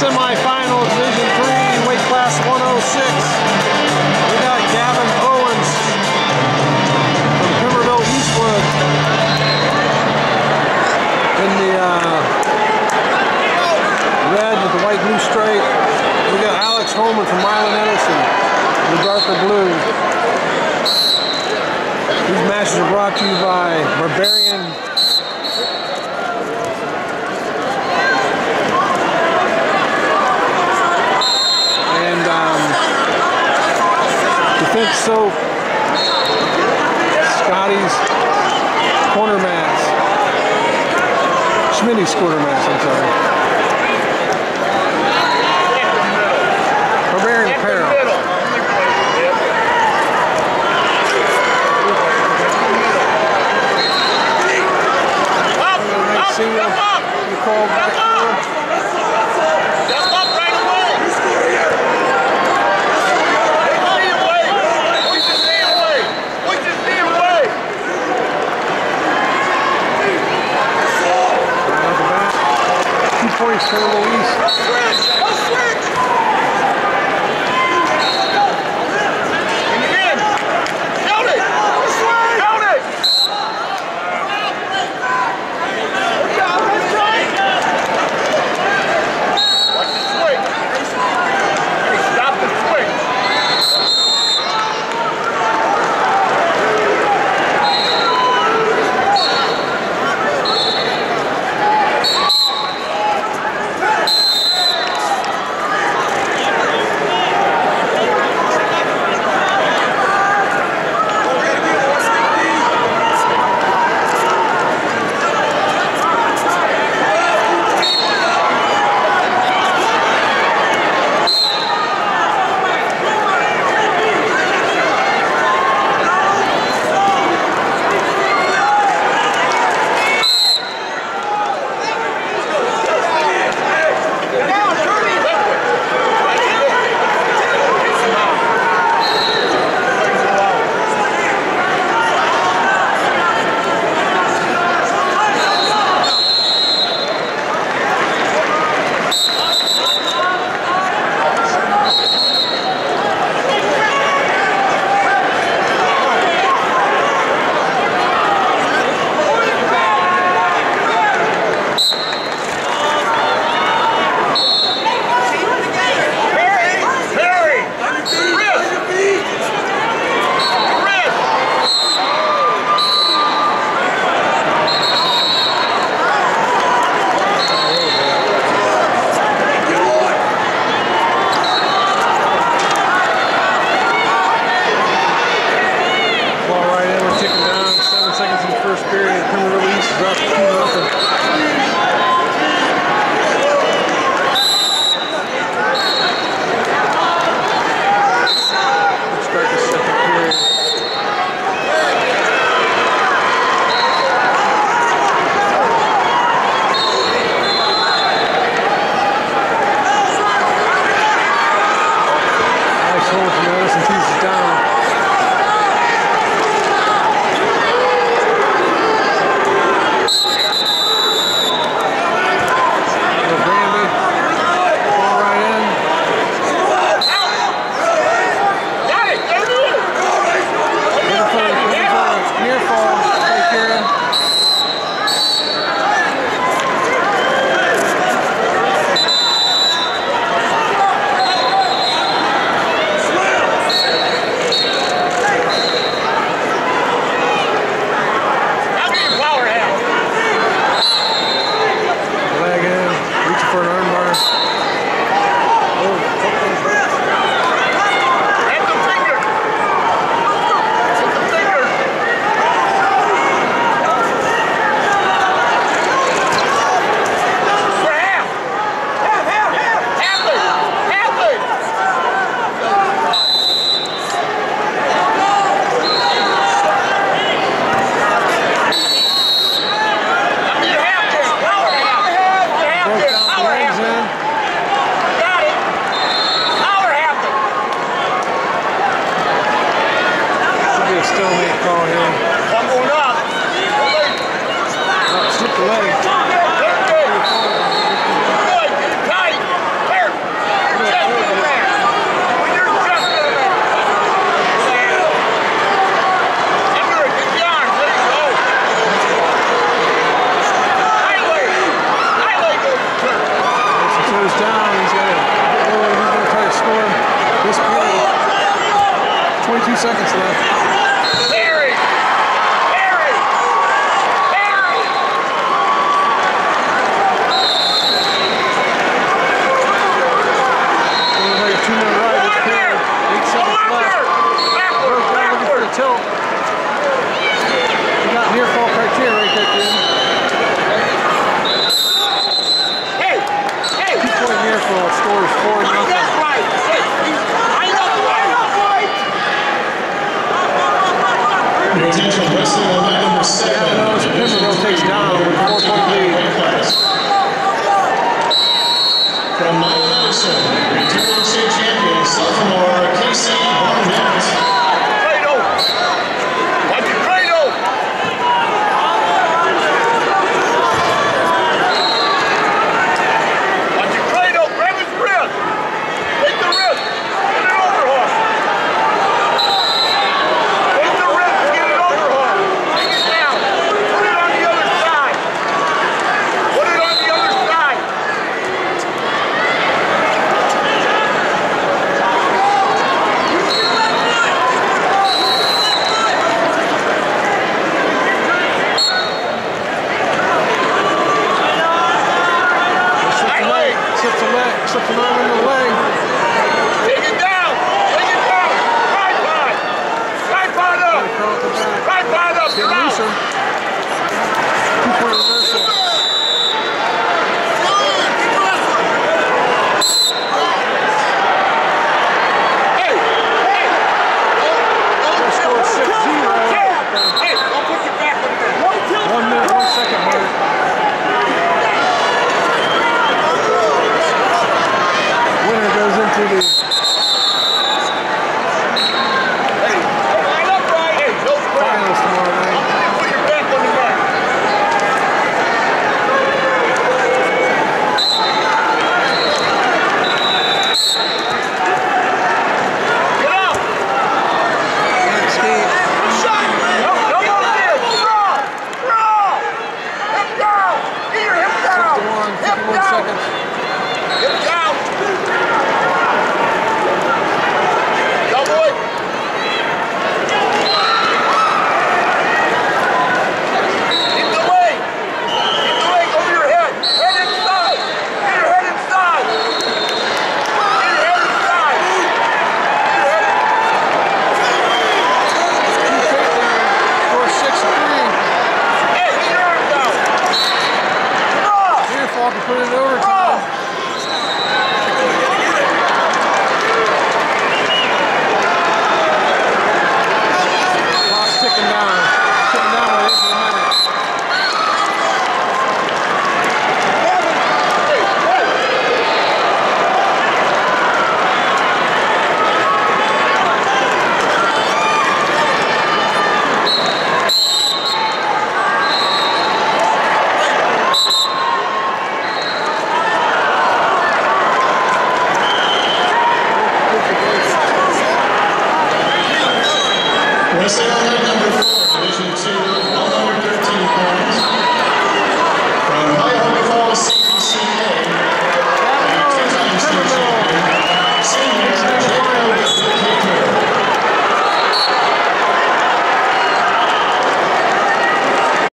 semifinal, Division 3, weight class 106. We got Gavin Owens from Pemberville Eastwood in the uh, red with the white blue stripe. We got Alex Homan from Milan Edison in the darker blue. These matches are brought to you by Barbarian Defense so Scotty's Corner Mats, Schmitty's Corner Mats, I'm sorry. Two still lead call here. Potential wrestling on line number seven. Down with a four-point lead. From